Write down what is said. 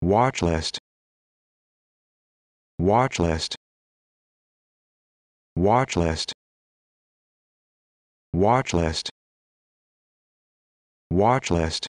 watch list. Watch list. Watch list. Watch list. Watch list.